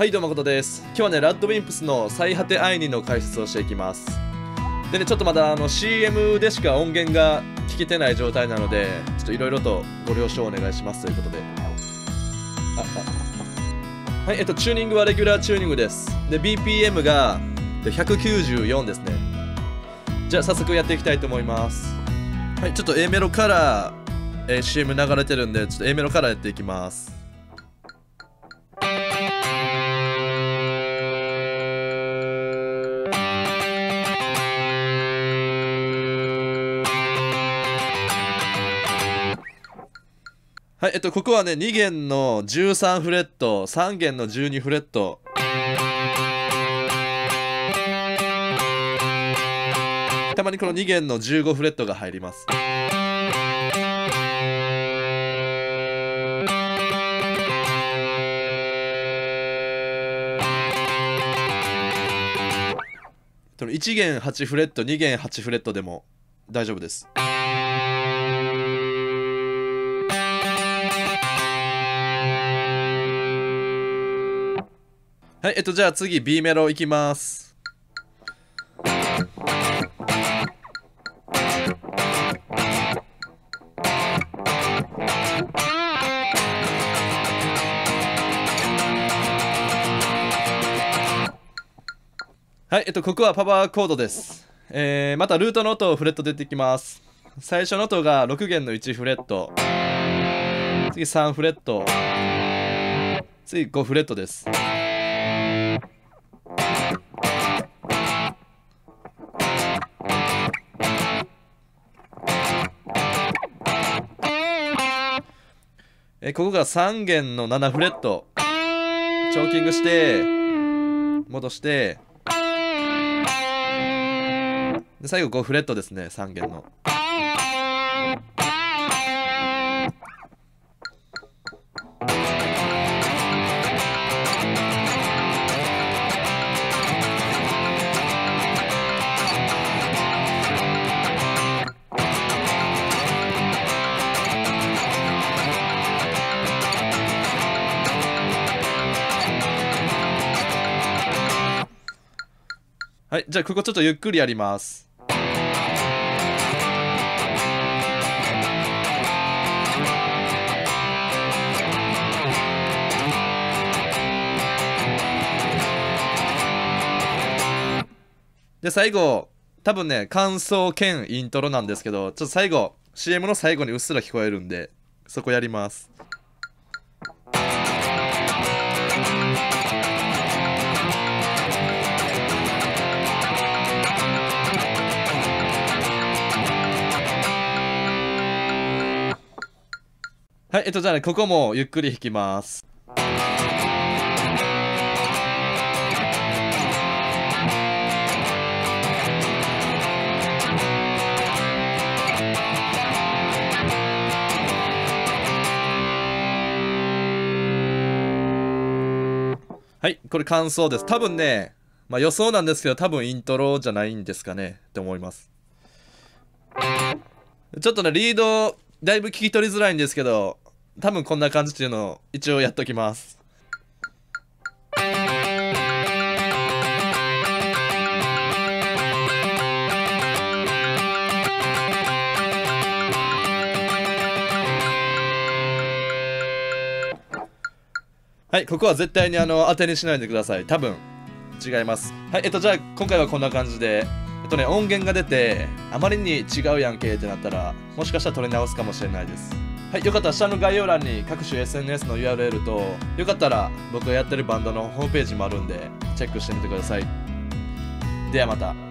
はいどうもことです。今日はねラッドウィンプスの最果て愛にの解説をしていきます。でねちょっとまだあの CM でしか音源が聞けてない状態なのでちょっといろいろとご了承お願いしますということで。はいえっとチューニングはレギュラーチューニングです。で BPM が194ですね。じゃあ早速やっていきたいと思います。はいちょっと A メロから、えー、CM 流れてるんでちょっと A メロからやっていきます。はい、えっと、ここはね、2弦の13フレット、3弦の12フレット。たまにこの2弦の15フレットが入ります。1弦8フレット2弦8フレットでも大丈夫です。はい、えっと、じゃあ次 B メロいきます。はい、えっと、ここはパワーコードです。えー、またルートの音を、フレット出てきます。最初の音が6弦の1フレット。次3フレット。次5フレットです。えここが3弦の7フレットチョーキングして戻してで最後5フレットですね3弦の。はい、じゃあここちょっとゆっくりやります。で、最後、多分ね、感想兼イントロなんですけど、ちょっと最後、CM の最後にうっすら聞こえるんで、そこやります。はい、えっと、じゃあね、ここもゆっくり弾きます。はい、これ感想です。多分ね、まあ予想なんですけど、多分イントロじゃないんですかねって思います。ちょっとね、リード、だいぶ聞き取りづらいんですけど、多分こんな感じっていうのを一応やっときます。はい、ここは絶対にあの当てにしないでください。多分違います。はい、えっと、じゃあ今回はこんな感じで、えっとね、音源が出て、あまりに違うやんけってなったら、もしかしたら取り直すかもしれないです。はい、よかったら下の概要欄に各種 SNS の URL とよかったら僕がやってるバンドのホームページもあるんでチェックしてみてください。ではまた。